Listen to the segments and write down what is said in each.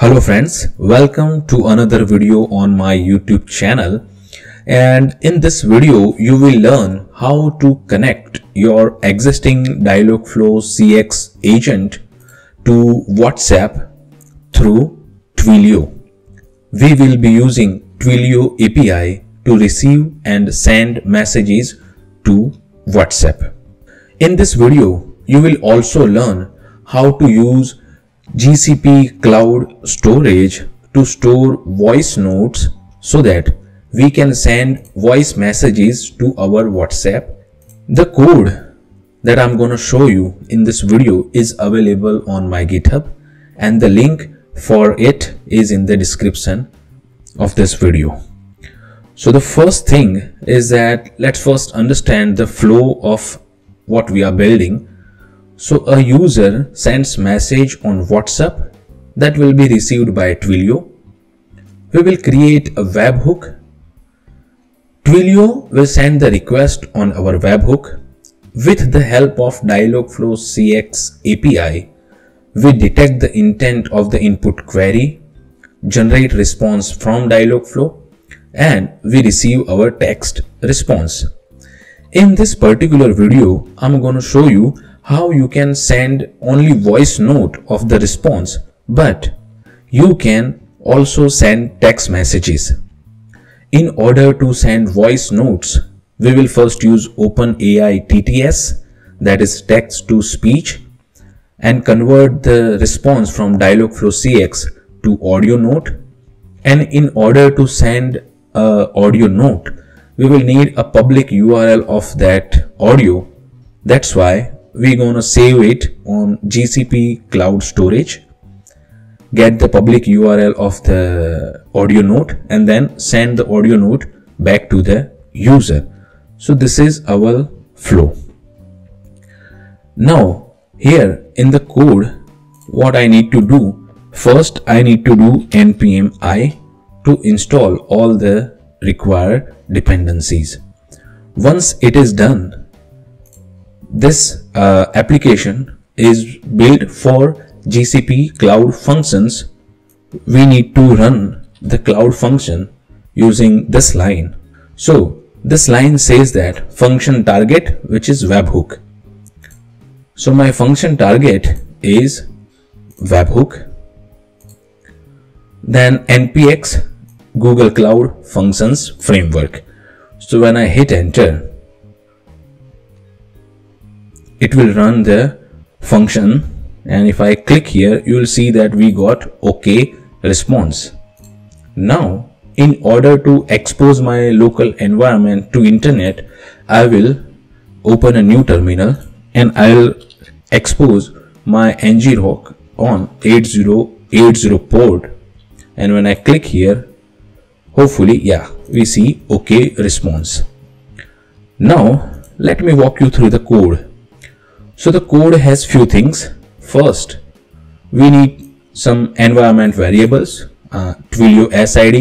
Hello friends, welcome to another video on my YouTube channel and in this video you will learn how to connect your existing Dialogflow CX agent to WhatsApp through Twilio. We will be using Twilio API to receive and send messages to WhatsApp. In this video, you will also learn how to use GCP cloud storage to store voice notes so that we can send voice messages to our WhatsApp. The code that I'm going to show you in this video is available on my GitHub and the link for it is in the description of this video. So the first thing is that let's first understand the flow of what we are building so a user sends message on WhatsApp that will be received by Twilio. We will create a webhook. Twilio will send the request on our webhook. With the help of Dialogflow CX API, we detect the intent of the input query, generate response from Dialogflow, and we receive our text response. In this particular video, I'm going to show you how you can send only voice note of the response, but you can also send text messages. In order to send voice notes, we will first use OpenAI TTS, that is text to speech, and convert the response from Dialogflow CX to audio note. And in order to send a audio note, we will need a public URL of that audio. That's why we're gonna save it on GCP cloud storage get the public URL of the audio note and then send the audio note back to the user. So this is our flow. Now here in the code what I need to do first I need to do npm i to install all the required dependencies. Once it is done this uh, application is built for GCP cloud functions. We need to run the cloud function using this line. So this line says that function target, which is webhook. So my function target is webhook. Then npx Google Cloud Functions Framework. So when I hit enter, it will run the function and if I click here you will see that we got OK response. Now in order to expose my local environment to internet I will open a new terminal and I'll expose my ngrok on 8080 port and when I click here hopefully yeah we see OK response. Now let me walk you through the code so the code has few things. First, we need some environment variables, uh, Twilio SID,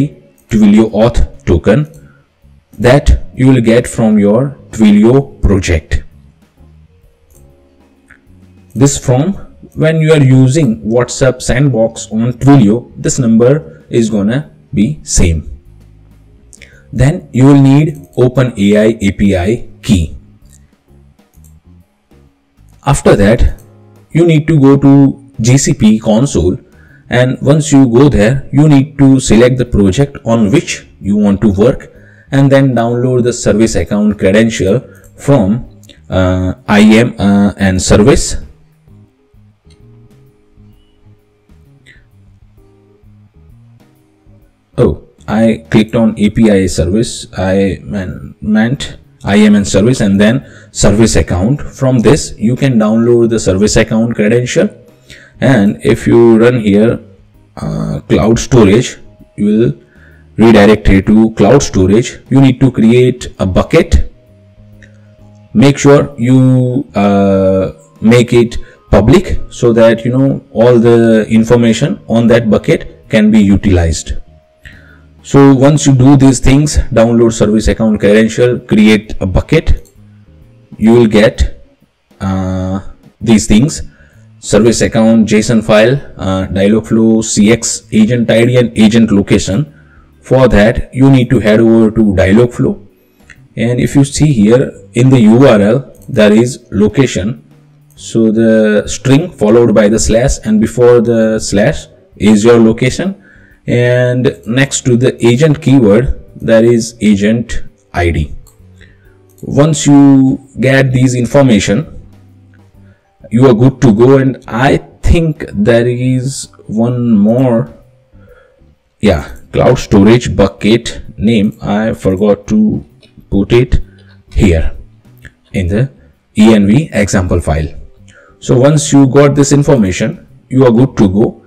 Twilio auth token that you will get from your Twilio project. This from when you are using WhatsApp sandbox on Twilio, this number is gonna be same. Then you will need OpenAI API key. After that, you need to go to GCP console and once you go there, you need to select the project on which you want to work and then download the service account credential from uh, IAM uh, and service. Oh, I clicked on API service. I meant IAM and service and then service account. From this, you can download the service account credential. And if you run here uh, cloud storage, you will redirect it to cloud storage. You need to create a bucket. Make sure you uh, make it public so that you know all the information on that bucket can be utilized. So once you do these things, download service account credential, create a bucket, you will get uh, these things. service account JSON file, uh, Dialogflow CX agent ID and agent location. For that, you need to head over to Dialogflow. And if you see here in the URL, there is location. So the string followed by the slash and before the slash is your location. And next to the agent keyword, there is agent ID. Once you get these information, you are good to go. And i think there is one more yeah cloud storage bucket name. I forgot to put it here in the env example file. So once you got this information you are good to go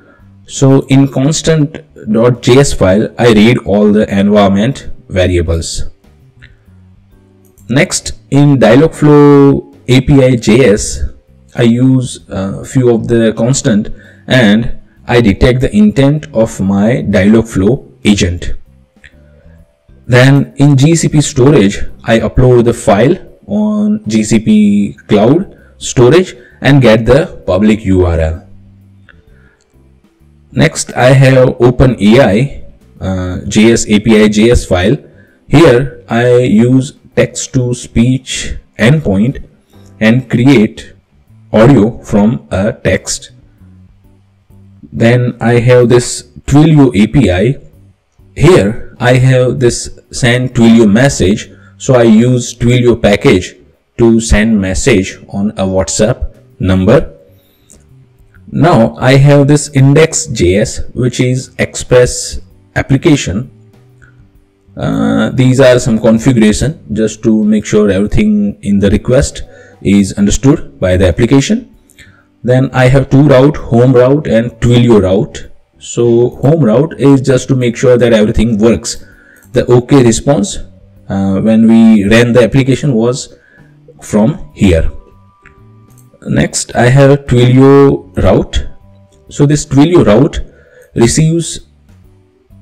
so in constant.js file i read all the environment variables next in dialogflow api js I use a few of the constant and I detect the intent of my Dialogflow agent. Then in GCP storage, I upload the file on GCP cloud storage and get the public URL. Next, I have OpenAI uh, JS API JS file. Here, I use text to speech endpoint and create audio from a text. Then I have this Twilio API. Here I have this send Twilio message. So I use Twilio package to send message on a WhatsApp number. Now I have this index.js which is express application. Uh, these are some configuration just to make sure everything in the request is understood by the application. Then I have two route, home route and Twilio route. So home route is just to make sure that everything works. The OK response uh, when we ran the application was from here. Next, I have a Twilio route. So this Twilio route receives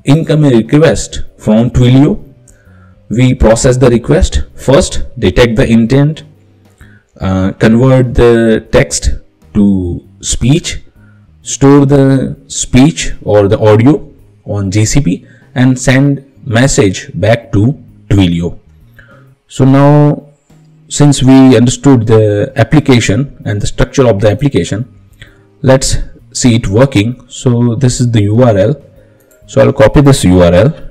incoming request from Twilio. We process the request. First, detect the intent uh, convert the text to speech, store the speech or the audio on GCP and send message back to Twilio. So now since we understood the application and the structure of the application, let's see it working. So this is the URL. So I'll copy this URL.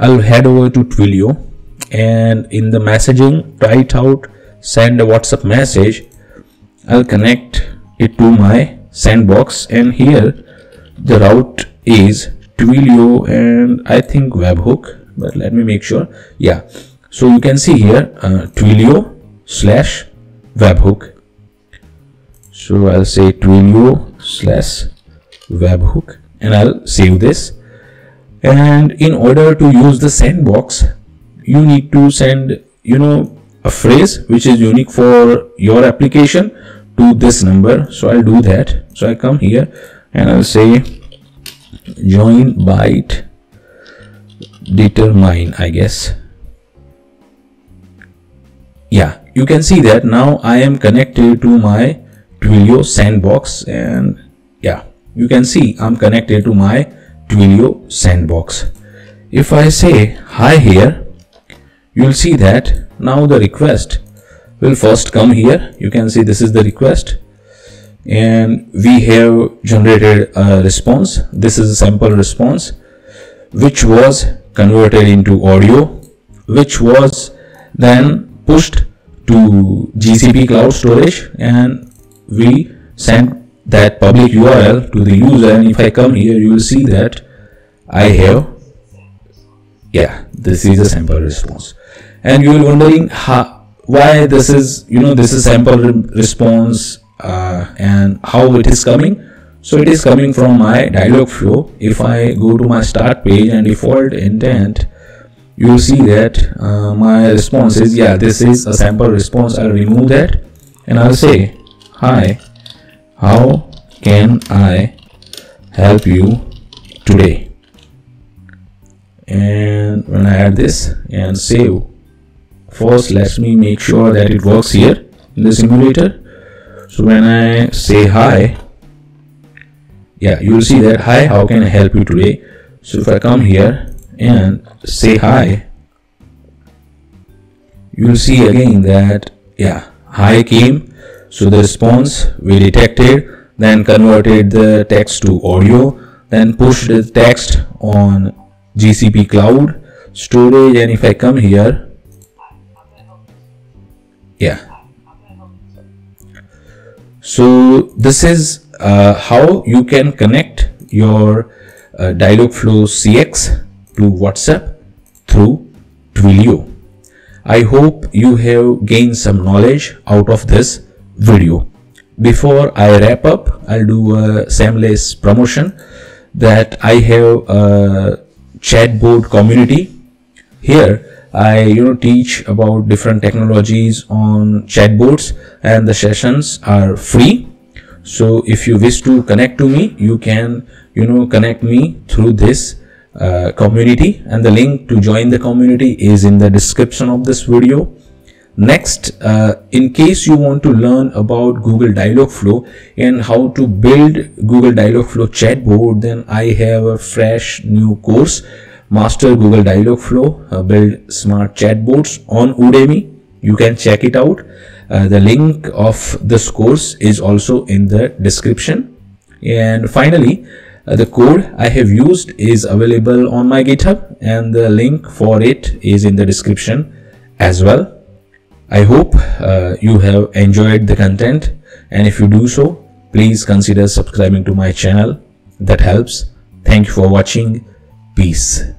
I'll head over to Twilio and in the messaging, write out send a WhatsApp message, I'll connect it to my sandbox and here the route is Twilio and I think webhook but let me make sure yeah so you can see here uh, Twilio slash webhook. So I'll say Twilio slash webhook and I'll save this. And in order to use the sandbox you need to send you know a phrase which is unique for your application to this number. So I'll do that. So I come here and I'll say join byte determine I guess yeah you can see that now I am connected to my Twilio sandbox and yeah you can see I'm connected to my Twilio sandbox. If I say hi here you'll see that now the request will first come here. You can see this is the request. And we have generated a response. This is a sample response which was converted into audio which was then pushed to GCP cloud storage and we sent that public URL to the user and if I come here you will see that I have yeah this is a sample response. And you will wondering how, why this is you know this is sample response uh, and how it is coming. So it is coming from my Dialogflow. If i go to my start page and default intent you will see that uh, my response is yeah this is a sample response. I'll remove that and i'll say hi how can i help you today? And when i add this and save first let me make sure that it works here in the simulator. So when I say hi yeah you'll see that hi how can I help you today? So if I come here and say hi you'll see again that yeah hi came. So the response we detected then converted the text to audio then pushed the text on GCP cloud. Storage and if I come here yeah. So this is uh, how you can connect your uh, Dialogflow CX to WhatsApp through Twilio. I hope you have gained some knowledge out of this video. Before I wrap up, I'll do a shameless promotion that I have a chatbot community. Here, I you know teach about different technologies on chatbots and the sessions are free so if you wish to connect to me you can you know connect me through this uh, community and the link to join the community is in the description of this video. Next uh, in case you want to learn about google dialogflow and how to build google dialogflow chatbot then i have a fresh new course master google dialogflow uh, build smart chatbots on udemy. You can check it out. Uh, the link of this course is also in the description. And finally the code I have used is available on my github and the link for it is in the description as well. I hope uh, you have enjoyed the content and if you do so please consider subscribing to my channel. That helps. Thank you for watching. Peace